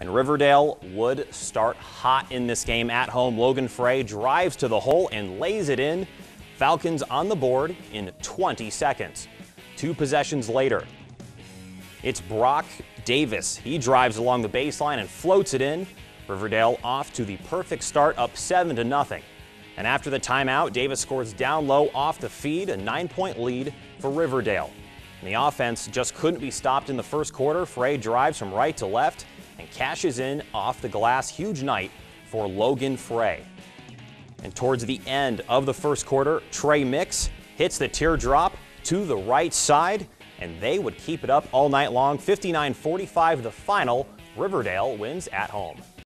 And Riverdale would start hot in this game at home. Logan Frey drives to the hole and lays it in. Falcons on the board in 20 seconds. Two possessions later, it's Brock Davis. He drives along the baseline and floats it in. Riverdale off to the perfect start, up 7 to nothing. And after the timeout, Davis scores down low off the feed, a nine point lead for Riverdale. And the offense just couldn't be stopped in the first quarter. Frey drives from right to left and cashes in off the glass. Huge night for Logan Frey. And towards the end of the first quarter, Trey Mix hits the teardrop to the right side, and they would keep it up all night long. 59 45 the final. Riverdale wins at home.